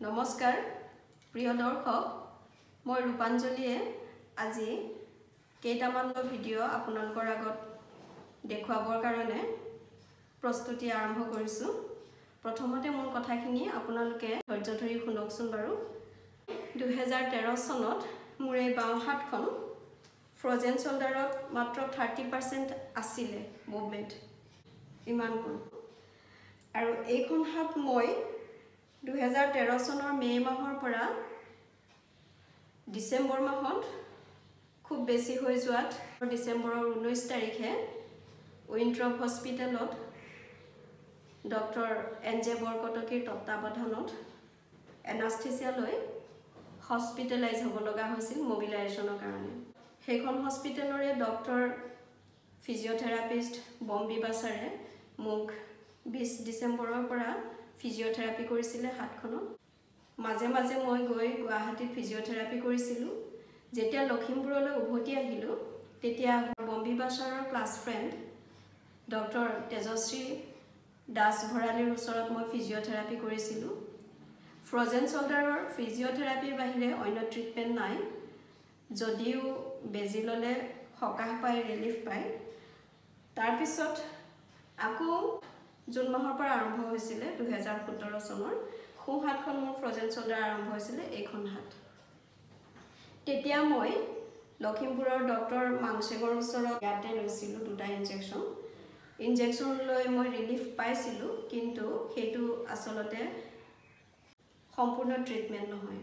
নমস্কাৰ প্ৰিয় দৰ্শক মই ৰূপাঞ্জলীয়ে আজি কেইটামান ভিডিঅ' আপোনালোকৰ আগত দেখুৱাবৰ কাৰণে প্ৰস্তুতি আৰম্ভ কৰিছোঁ। প্ৰথমতে মোৰ কথাখিনি আপোনালোকে ধৈৰ্য ধৰি শুনকচোন বাৰু। দুহেজাৰ তেৰ চনত মোৰ এই বাওঁ হাতখন ফ্ৰজেন চল্ডাৰত মাত্ৰ থাৰ্টি পাৰ্চেণ্ট আছিলে মুভমেণ্ট ইমানকৈ। আৰু এইখন হাত মই দুহেজাৰ তেৰ চনৰ মে' মাহৰ পৰা ডিচেম্বৰ মাহত খুব বেছি হৈ যোৱাত ডিচেম্বৰৰ ঊনৈছ তাৰিখে উইণ্ট্ৰপ হস্পিটেলত ডক্টৰ এন জে বৰকটকীৰ তত্বাৱধানত এনাস্থেচিয়া লৈ হস্পিটেলাইজ হ'ব লগা হৈছিল মবিলাইজেশ্যনৰ কাৰণে। সেইখন হস্পিটেলৰে ডক্টৰ ফিজিঅ'থেৰাপিষ্ট বম্বী বাছাৰে মোক বিছ ডিচেম্বৰৰ পৰা ফিজিঅ'থেৰাপি কৰিছিলে হাতখনত। মাজে মাজে মই গৈ গুৱাহাটীত ফিজিঅ'থেৰাপি কৰিছিলোঁ। যেতিয়া লখিমপুৰলৈ উভতি আহিলোঁ তেতিয়া বম্বী বাছাৰৰ class friend doctor Tejashree Das ভৰালীৰ ওচৰত মই ফিজিঅ'থেৰাপি কৰিছিলোঁ। ফ্ৰজেন চল্ডাৰৰ ফিজিঅ'থেৰাপিৰ বাহিৰে অন্য ট্ৰিটমেণ্ট নাই। যদিও বেজী ল'লে সকাহ পায় ৰিলিফ পায়। তাৰপিছত আকৌ জুন মাহৰ পৰা আৰম্ভ হৈছিলে দুহেজাৰ সোতৰ চনৰ। সোঁ হাতখন মোৰ ফ্ৰজেন চল্ডাৰ আৰম্ভ হৈছিলে এইখন হাত। তেতিয়া মই লখিমপুৰৰ ডক্টৰ মাংচেগৰ ওচৰত ইয়াতে লৈছিলোঁ দুটা ইনজেকশ্যন ইনজেকশ্যন লৈ মই ৰিলিফ পাইছিলোঁ কিন্তু সেইটো আচলতে সম্পূৰ্ণ ট্ৰিটমেণ্ট নহয়।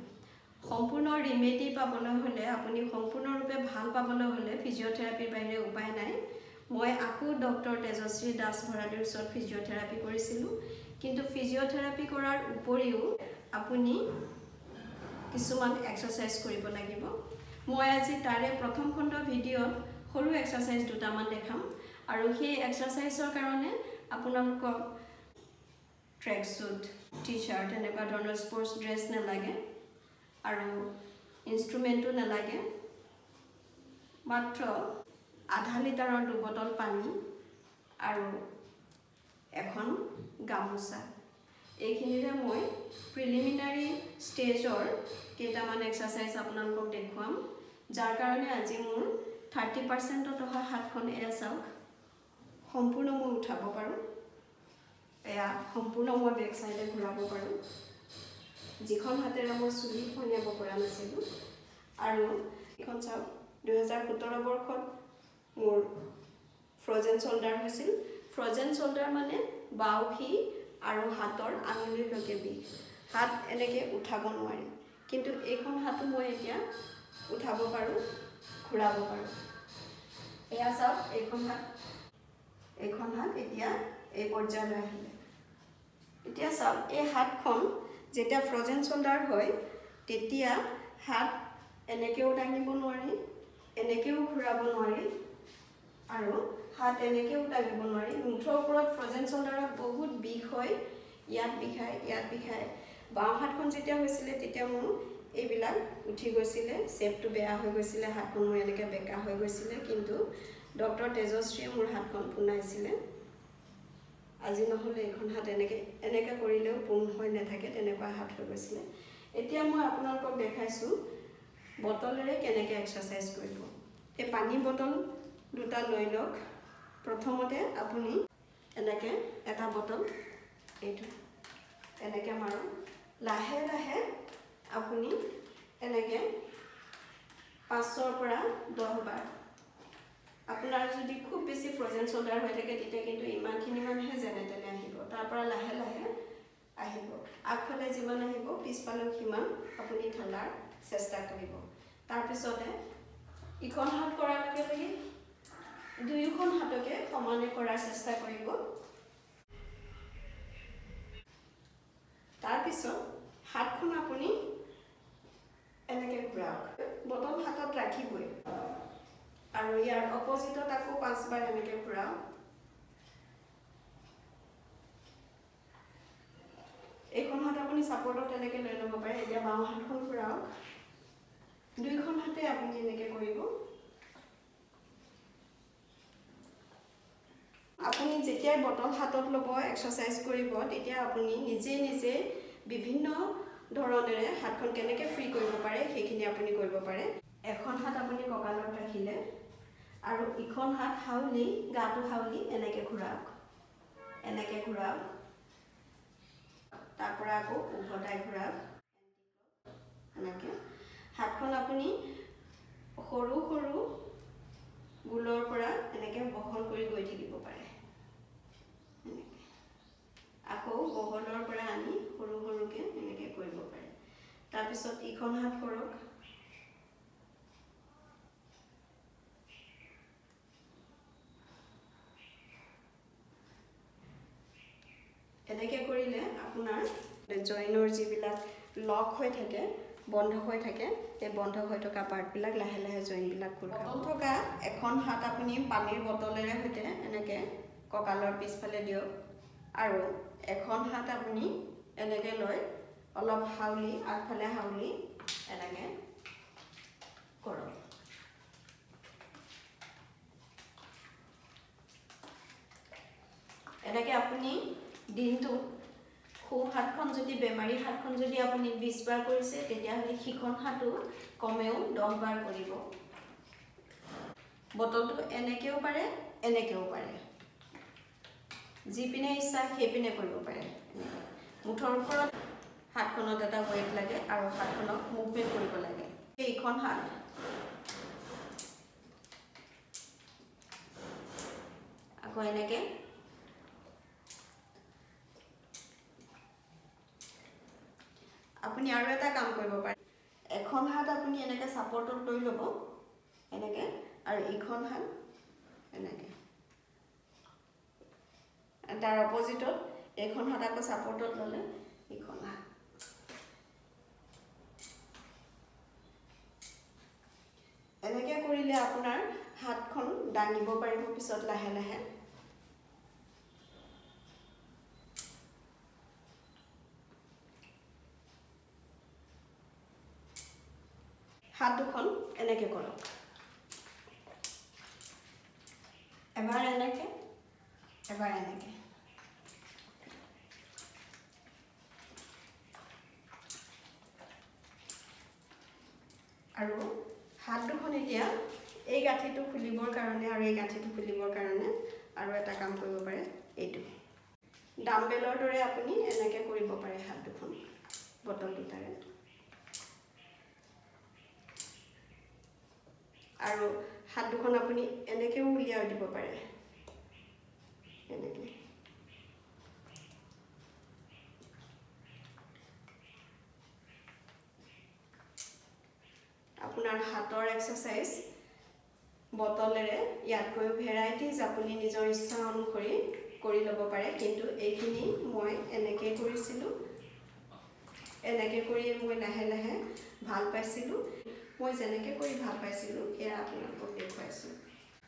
সম্পূৰ্ণ ৰিমেডি পাবলৈ হ'লে আপুনি সম্পূৰ্ণৰূপে ভাল পাবলৈ হ'লে ফিজিঅ'থেৰাপিৰ বাহিৰে উপায় নাই। মই আকৌ ডক্টৰ তেজশ্ৰী দাস ভৰালীৰ ওচৰত ফিজিঅ'থেৰাপি কৰিছিলোঁ। কিন্তু ফিজিঅ'থেৰাপি কৰাৰ উপৰিও আপুনি কিছুমান এক্সাৰচাইজ কৰিব লাগিব। মই আজি তাৰে প্ৰথম খণ্ড ভিডিঅ'ত সৰু এক্সাৰচাইজ দুটামান দেখাম আৰু সেই এক্সাৰচাইজৰ কাৰণে আপোনালোকক ট্ৰেক শ্বুট টি শ্বাৰ্ট এনেকুৱা ধৰণৰ স্পৰ্টছ ড্ৰেছ নালাগে আৰু ইনষ্ট্ৰুমেণ্টো নালাগে। মাত্ৰ আধা লিটাৰৰ দুবটল পানী আৰু এখন গামোচা। এইখিনিৰে মই প্ৰিলিমিনাৰী ষ্টেজৰ কেইটামান এক্সাৰচাইজ আপোনালোকক দেখুৱাম যাৰ কাৰণে আজি মোৰ থাৰ্টি পাৰ্চেণ্টত অহা হাতখন এয়া চাওক সম্পূৰ্ণ মই উঠাব পাৰোঁ। এয়া সম্পূৰ্ণ মই বেক চাইডে ঘূৰাব পাৰোঁ। যিখন হাতেৰে মই চুলি খনিয়াব পৰা নাছিলোঁ। আৰু এইখন চাওক দুহেজাৰ সোতৰ বৰ্ষত মোৰ ফ্ৰজেন চল্ডাৰ হৈছিল। ফ্ৰজেন চল্ডাৰ মানে বাউসী আৰু হাতৰ আঙুলিলৈকে বিষ হাত এনেকৈ উঠাব নোৱাৰি। কিন্তু এইখন হাতো মই এতিয়া উঠাব পাৰোঁ ঘূৰাব পাৰোঁ। এয়া চাওক এইখন হাত। এইখন হাত এতিয়া এই পৰ্যায়লৈ আহিলে। এতিয়া চাওক এই হাতখন যেতিয়া ফ্ৰজেন চল্ডাৰ হয় তেতিয়া হাত এনেকৈও দাঙিব নোৱাৰি এনেকৈও ঘূৰাব নোৱাৰি। আৰু হাত এনেকৈও দাঙিব নোৱাৰি। মুঠৰ ওপৰত ফ্ৰজেন চল্ডাৰত বহুত বিষ হয়। ইয়াত বিষায় ইয়াত বিষায়। বাওঁ হাতখন যেতিয়া হৈছিলে তেতিয়া মোৰ এইবিলাক উঠি গৈছিলে। চেপটো বেয়া হৈ গৈছিলে হাতখন মোৰ এনেকৈ বেকা হৈ গৈছিলে। কিন্তু ডক্টৰ তেজশ্ৰীয়ে মোৰ হাতখন পোনাইছিলে। আজি নহ'লে এইখন হাত এনেকৈ এনেকৈ কৰিলেও পোন হৈ নাথাকে তেনেকুৱা হাত হৈ গৈছিলে। এতিয়া মই আপোনালোকক দেখাইছোঁ বটলেৰে কেনেকৈ এক্সাৰচাইজ কৰিব। এই পানী বটল দুটা লৈ লওক। প্ৰথমতে আপুনি এনেকৈ এটা বটল এইটো এনেকৈ মাৰক। লাহে লাহে আপুনি এনেকৈ পাঁচৰ পৰা দহবাৰ। আপোনাৰ যদি খুব বেছি ফ্ৰজেন চল্ডাৰ হৈ থাকে তেতিয়া কিন্তু ইমানখিনি মানুহে যেনে তেনে আহিব। তাৰ পৰা লাহে লাহে আহিব। আগফালে যিমান আহিব পিছফালেও সিমান আপুনি ঠেলাৰ চেষ্টা কৰিব। তাৰপিছতে ইখন হাত কৰাৰ লগে লগে দুয়োখন হাতকে সমানে কৰাৰ চেষ্টা কৰিব। তাৰপিছত হাতখন আপুনি এনেকৈ ঘূৰাওক। বটল হাতত ৰাখিবই। আৰু ইয়াৰ অপজিটত আকৌ পাঁচবাৰ এনেকৈ ঘূৰাওক। এইখন হাত আপুনি ছাপৰ্টত এনেকৈ লৈ ল'ব পাৰে। এতিয়া বাওঁ হাতখন ঘূৰাওক। দুইখন হাতে আপুনি এনেকৈ কৰিব। আপুনি যেতিয়াই বটল হাতত ল'ব এক্সাৰচাইজ কৰিব তেতিয়া আপুনি নিজে নিজে বিভিন্ন ধৰণেৰে হাতখন কেনেকৈ ফ্ৰী কৰিব পাৰে সেইখিনি আপুনি কৰিব পাৰে। এখন হাত আপুনি কঁকালত ৰাখিলে আৰু ইখন হাত হাউলি গাটো হাউলি এনেকৈ ঘূৰাওক এনেকৈ ঘূৰাওক। তাৰ পৰা আকৌ উভতাই ঘূৰাওক। এনেকৈ। হাতখন আপুনি সৰু সৰু গোলৰ পৰা এনেকৈ বহল কৰি গৈ থাকিব পাৰে এনেকৈ আকৌ বহলৰ পৰা আনি সৰু সৰুকৈ এনেকৈ কৰিব পাৰে। তাৰপিছত ইখন হাত কৰক। এনেকৈ কৰিলে আপোনাৰ জইনৰ যিবিলাক লক হৈ থাকে বন্ধ হৈ থাকে সেই বন্ধ হৈ থকা পাৰ্টবিলাক লাহে লাহে জইনবিলাক খোল খাব। থকা এখন হাত আপুনি পানীৰ বটলেৰে সৈতে এনেকৈ কঁকালৰ পিছফালে দিয়ক। আৰু এখন হাত আপুনি এনেকৈ লৈ অলপ হাউলি আগফালে হাউলি এনেকৈ কৰক। এনেকৈ আপুনি দিনটোত সোঁ হাতখন যদি বেমাৰী হাতখন যদি আপুনি বিছ বাৰ কৰিছে তেতিয়াহ'লে সিখন হাতো কমেও দহ বাৰ কৰিব। বটলটো এনেকৈও পাৰে এনেকৈও পাৰে। যিপিনে ইচ্ছা সেইপিনে কৰিব পাৰে। মুঠৰ ওপৰত হাতখনত এটা ৱেট লাগে আৰু হাতখনক মুভমেণ্ট কৰিব লাগে। এইখন হাত। আকৌ এনেকৈ। আপুনি আৰু এটা কাম কৰিব পাৰে। এখন হাত আপুনি এনেকৈ ছাপৰ্টত লৈ ল'ব। এনেকৈ। আৰু ইখন হাত এনেকৈ। তাৰ অপজিটত এইখন হাত আকৌ ছাপৰ্টত ল'লে ইখন হাত এনেকৈ কৰিলে আপোনাৰ হাতখন দাঙিব পাৰিব পিছত লাহে লাহে। হাত দুখন এনেকৈ কৰক। এবাৰ এনেকৈ এবাৰ এনেকৈ। আৰু হাত দুখন এতিয়া এই গাঁঠিটো খুলিবৰ কাৰণে আৰু এই গাঁঠিটো খুলিবৰ কাৰণে আৰু এটা কাম কৰিব পাৰে এইটো। ডাম্বেলৰ দৰে আপুনি এনেকৈ কৰিব পাৰে হাত দুখন বটল দুটাৰে। আৰু হাত দুখন আপুনি এনেকৈও উলিয়াই দিব পাৰে এনেকৈ আপোনাৰ হাতৰ এক্সাৰচাইজ বটলেৰে ইয়াতকৈ ভেৰাইটিজ আপুনি নিজৰ ইচ্ছা অনুসৰি কৰি ল'ব পাৰে কিন্তু এইখিনি মই এনেকৈ কৰিছিলোঁ। এনেকৈ কৰি মই লাহে লাহে ভাল পাইছিলোঁ। মই যেনেকৈ কৰি ভাল পাইছিলোঁ সেয়া আপোনালোকক দেখুৱাইছোঁ।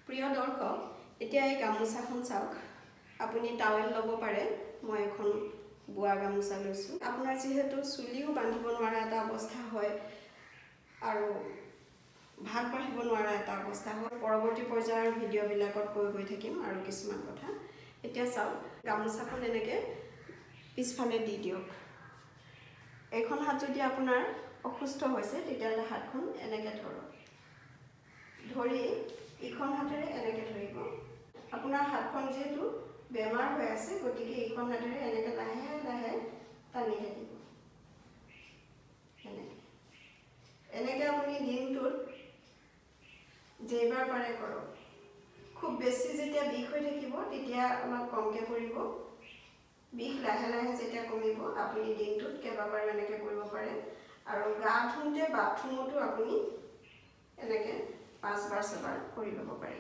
প্ৰিয় দৰ্শক এতিয়া এই গামোচাখন চাওক। আপুনি টাৱেল ল'ব পাৰে মই এখন বোৱা গামোচা লৈছোঁ। আপোনাৰ যিহেতু চুলিও বান্ধিব নোৱাৰা এটা অৱস্থা হয় আৰু ভাত বাঢ়িব নোৱাৰা এটা অৱস্থা হয় পৰৱৰ্তী পৰ্যায়ৰ ভিডিঅ'বিলাকত কৈ গৈ থাকিম আৰু কিছুমান কথা। এতিয়া চাওক গামোচাখন এনেকৈ পিছফালে দি দিয়ক। এইখন হাত যদি আপোনাৰ অসুস্থ হৈছে তেতিয়াহ'লে হাতখন এনেকৈ ধৰক। ধৰি ইখন হাতেৰে এনেকৈ ধৰিব। আপোনাৰ হাতখন যিহেতু বেমাৰ হৈ আছে গতিকে ইখন হাতেৰে এনেকৈ লাহে লাহে টানি থাকিব এনেকৈ এনেকৈ আপুনি দিনটোত যেইবাৰ পাৰে কৰক। খুব বেছি যেতিয়া বিষ হৈ থাকিব তেতিয়া অলপ কমকৈ কৰিব। বিষ লাহে লাহে যেতিয়া কমিব আপুনি দিনটোত কেইবাবাৰো এনেকৈ কৰিব পাৰে। আৰু গা ধুওঁতে বাথৰুমতো আপুনি এনেকৈ পাঁচবাৰ ছবাৰ কৰি ল'ব পাৰে।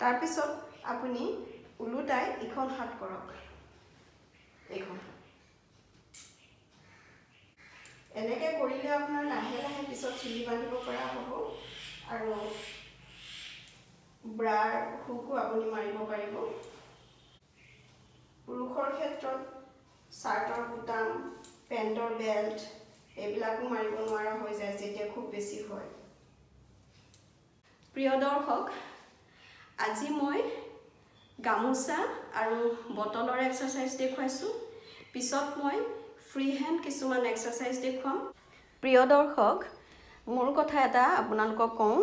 তাৰপিছত আপুনি ওলোটাই ইখন হাত কৰক। এইখন এনেকৈ কৰিলে আপোনাৰ লাহে লাহে পিছত চুলি বান্ধিব পৰা হ'ব। আৰু ব্ৰাৰ হুকো আপুনি মাৰিব পাৰিব। পুৰুষৰ ক্ষেত্ৰত চাৰ্টৰ বুটাম পেণ্টৰ বেল্ট এইবিলাকো মাৰিব নোৱাৰা হৈ যায় যেতিয়া খুব বেছি হয়। প্ৰিয় দৰ্শক আজি মই গামোচা আৰু বটলৰ এক্সাৰচাইজ দেখুৱাইছোঁ। পিছত মই ফ্ৰী হেণ্ড কিছুমান এক্সাৰচাইজ দেখুৱাম। প্ৰিয় দৰ্শক মোৰ কথা এটা আপোনালোকক কওঁ।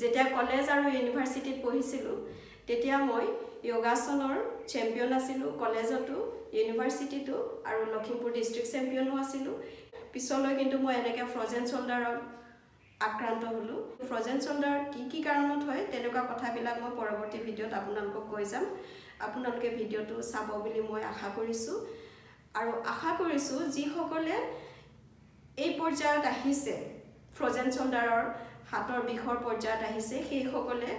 যেতিয়া কলেজ আৰু ইউনিভাৰ্চিটিত পঢ়িছিলোঁ তেতিয়া মই য়োগাসনৰ চেম্পিয়ন আছিলোঁ কলেজতো ইউনিভাৰ্চিটিতো আৰু লখিমপুৰ ডিষ্ট্ৰিক্ট চেম্পিয়নো আছিলোঁ। পিছলৈ কিন্তু মই এনেকৈ ফ্ৰজেন শ্বল্ডাৰত আক্ৰান্ত হ'লোঁ। ফ্ৰজেন শ্বল্ডাৰ কি কি কাৰণত হয় তেনেকুৱা কথাবিলাক মই পৰৱৰ্তী ভিডিঅ'ত আপোনালোকক কৈ যাম। আপোনালোকে ভিডিঅ'টো চাব বুলি মই আশা কৰিছোঁ। আৰু আশা কৰিছোঁ যিসকলে এই পৰ্যায়ত আহিছে ফ্ৰজেন শ্বল্ডাৰৰ হাতৰ বিষৰ পৰ্যায়ত আহিছে সেইসকলে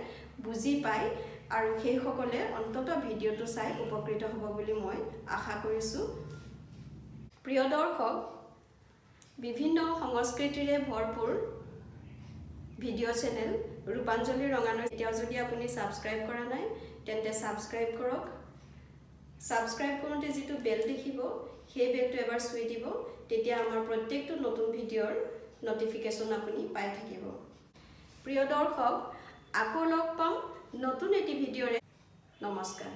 বুজি পায় আৰু সেইসকলে অন্ততঃ ভিডিঅ'টো চাই উপকৃত হ'ব বুলি মই আশা কৰিছোঁ। প্ৰিয় দৰ্শক বিভিন্ন সংস্কৃতিৰে ভৰপূৰ ভিডিঅ' চেনেল ৰূপাঞ্জলি ৰঙানৈ। এতিয়াও যদি আপুনি ছাবস্ক্ৰাইব কৰা নাই তেন্তে ছাবস্ক্ৰাইব কৰক। ছাবস্ক্ৰাইব কৰোঁতে যিটো বেল দেখিব সেই বেলটো এবাৰ চুই দিব তেতিয়া আমাৰ প্ৰত্যেকটো নতুন ভিডিঅ'ৰ ন'টিফিকেশ্যন আপুনি পাই থাকিব। প্ৰিয় দৰ্শক আকৌ লগ পাম নতুন এটি ভিডিঅ'ৰে। নমস্কাৰ।